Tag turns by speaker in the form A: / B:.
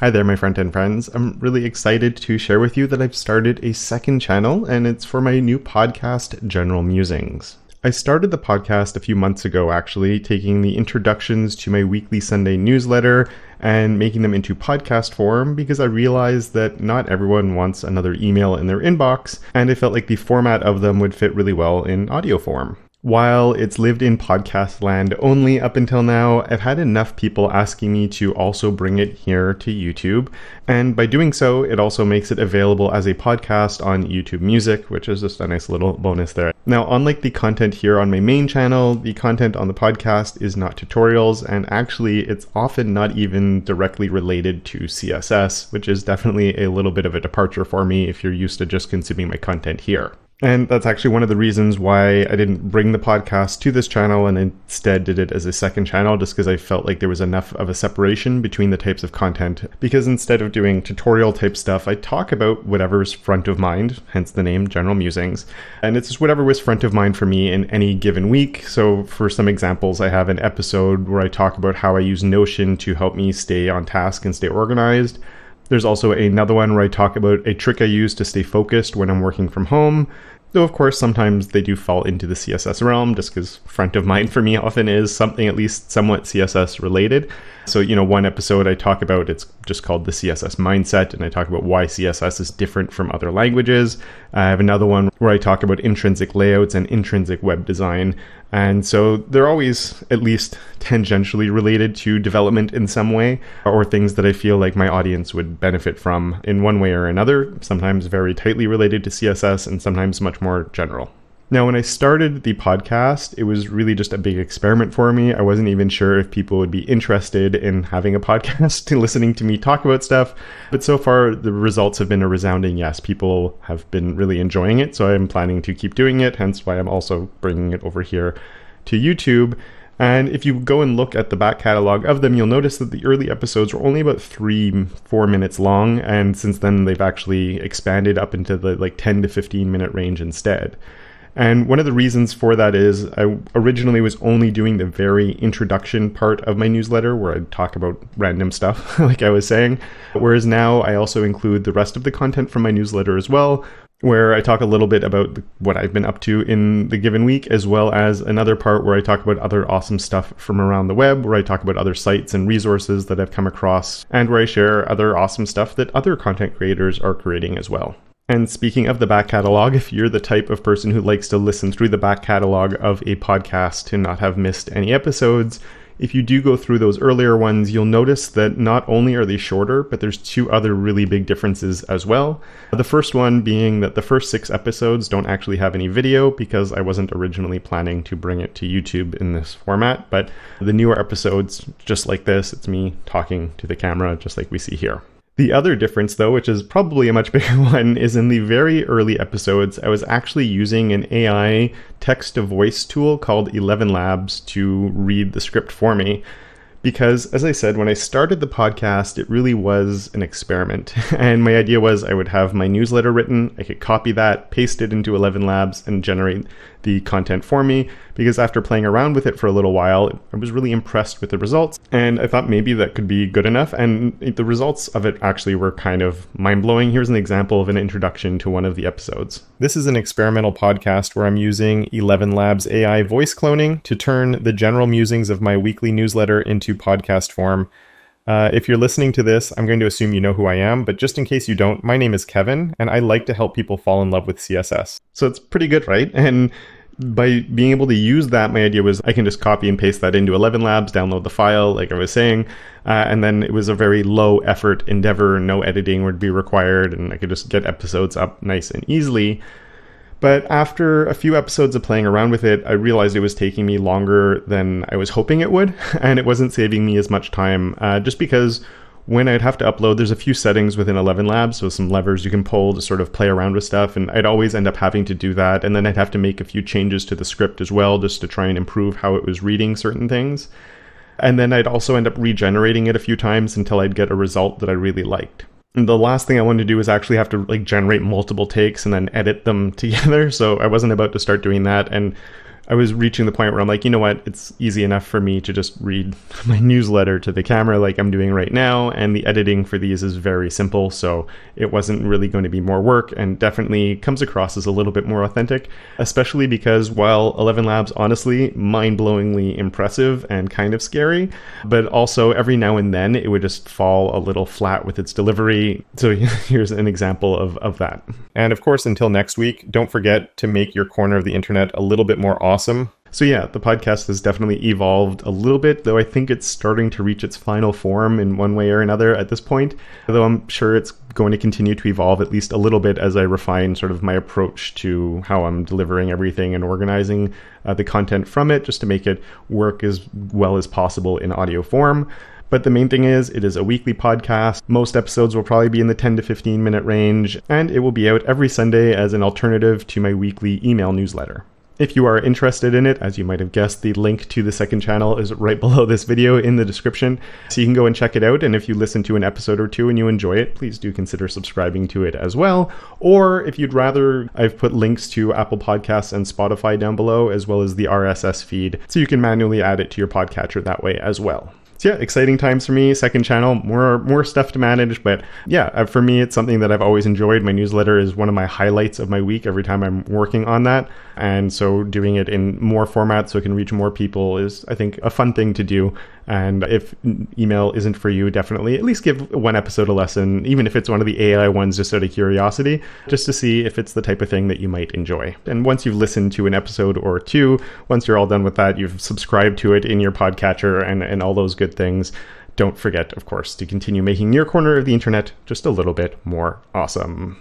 A: Hi there, my front end friends. I'm really excited to share with you that I've started a second channel, and it's for my new podcast, General Musings. I started the podcast a few months ago, actually, taking the introductions to my weekly Sunday newsletter and making them into podcast form because I realized that not everyone wants another email in their inbox, and I felt like the format of them would fit really well in audio form. While it's lived in podcast land only up until now, I've had enough people asking me to also bring it here to YouTube. And by doing so, it also makes it available as a podcast on YouTube Music, which is just a nice little bonus there. Now, unlike the content here on my main channel, the content on the podcast is not tutorials, and actually, it's often not even directly related to CSS, which is definitely a little bit of a departure for me if you're used to just consuming my content here. And that's actually one of the reasons why I didn't bring the podcast to this channel and instead did it as a second channel, just because I felt like there was enough of a separation between the types of content. Because instead of doing tutorial type stuff, I talk about whatever's front of mind, hence the name General Musings. And it's just whatever was front of mind for me in any given week. So, for some examples, I have an episode where I talk about how I use Notion to help me stay on task and stay organized. There's also another one where I talk about a trick I use to stay focused when I'm working from home. Though, of course, sometimes they do fall into the CSS realm, just because front of mind for me often is something at least somewhat CSS related. So, you know, one episode I talk about, it's just called the CSS mindset, and I talk about why CSS is different from other languages. I have another one where I talk about intrinsic layouts and intrinsic web design. And so they're always at least tangentially related to development in some way, or things that I feel like my audience would benefit from in one way or another, sometimes very tightly related to CSS and sometimes much more general. Now, when I started the podcast, it was really just a big experiment for me. I wasn't even sure if people would be interested in having a podcast and listening to me talk about stuff. But so far, the results have been a resounding yes. People have been really enjoying it. So I'm planning to keep doing it, hence why I'm also bringing it over here to YouTube. And if you go and look at the back catalog of them, you'll notice that the early episodes were only about three, four minutes long. And since then, they've actually expanded up into the like 10 to 15 minute range instead. And one of the reasons for that is I originally was only doing the very introduction part of my newsletter where I'd talk about random stuff, like I was saying. Whereas now I also include the rest of the content from my newsletter as well, where I talk a little bit about what I've been up to in the given week, as well as another part where I talk about other awesome stuff from around the web, where I talk about other sites and resources that I've come across, and where I share other awesome stuff that other content creators are creating as well. And speaking of the back catalog, if you're the type of person who likes to listen through the back catalog of a podcast to not have missed any episodes, if you do go through those earlier ones, you'll notice that not only are they shorter, but there's two other really big differences as well. The first one being that the first six episodes don't actually have any video because I wasn't originally planning to bring it to YouTube in this format, but the newer episodes, just like this, it's me talking to the camera, just like we see here. The other difference, though, which is probably a much bigger one, is in the very early episodes, I was actually using an AI text to voice tool called Eleven Labs to read the script for me because as I said, when I started the podcast, it really was an experiment. And my idea was I would have my newsletter written, I could copy that, paste it into Eleven Labs, and generate the content for me. Because after playing around with it for a little while, I was really impressed with the results. And I thought maybe that could be good enough. And the results of it actually were kind of mind blowing. Here's an example of an introduction to one of the episodes. This is an experimental podcast where I'm using Eleven Labs AI voice cloning to turn the general musings of my weekly newsletter into podcast form. Uh, if you're listening to this, I'm going to assume you know who I am, but just in case you don't, my name is Kevin, and I like to help people fall in love with CSS. So it's pretty good, right? And by being able to use that, my idea was I can just copy and paste that into Eleven Labs, download the file, like I was saying, uh, and then it was a very low effort endeavor. No editing would be required, and I could just get episodes up nice and easily. But after a few episodes of playing around with it, I realized it was taking me longer than I was hoping it would, and it wasn't saving me as much time uh, just because when I'd have to upload, there's a few settings within Eleven Labs, so some levers you can pull to sort of play around with stuff, and I'd always end up having to do that, and then I'd have to make a few changes to the script as well, just to try and improve how it was reading certain things. And then I'd also end up regenerating it a few times until I'd get a result that I really liked And the last thing I wanted to do was actually have to like generate multiple takes and then edit them together. So I wasn't about to start doing that. And I was reaching the point where I'm like, you know what, it's easy enough for me to just read my newsletter to the camera like I'm doing right now, and the editing for these is very simple, so it wasn't really going to be more work and definitely comes across as a little bit more authentic, especially because while 11 Labs honestly mind-blowingly impressive and kind of scary, but also every now and then it would just fall a little flat with its delivery. So here's an example of, of that. And of course, until next week, don't forget to make your corner of the internet a little bit more awesome. So, yeah, the podcast has definitely evolved a little bit, though I think it's starting to reach its final form in one way or another at this point. Though I'm sure it's going to continue to evolve at least a little bit as I refine sort of my approach to how I'm delivering everything and organizing uh, the content from it just to make it work as well as possible in audio form. But the main thing is, it is a weekly podcast. Most episodes will probably be in the 10 to 15 minute range, and it will be out every Sunday as an alternative to my weekly email newsletter. If you are interested in it, as you might have guessed, the link to the second channel is right below this video in the description. So you can go and check it out. And if you listen to an episode or two and you enjoy it, please do consider subscribing to it as well. Or if you'd rather, I've put links to Apple Podcasts and Spotify down below, as well as the RSS feed. So you can manually add it to your podcatcher that way as well so yeah, exciting times for me. Second channel, more more stuff to manage, but yeah, uh, for me, it's something that I've always enjoyed. My newsletter is one of my highlights of my week every time I'm working on that, and so doing it in more formats so it can reach more people is, I think, a fun thing to do. And if email isn't for you, definitely at least give one episode a lesson, even if it's one of the AI ones, just out of curiosity, just to see if it's the type of thing that you might enjoy. And once you've listened to an episode or two, once you're all done with that, you've subscribed to it in your podcatcher and, and all those good things. Don't forget, of course, to continue making your corner of the internet just a little bit more awesome.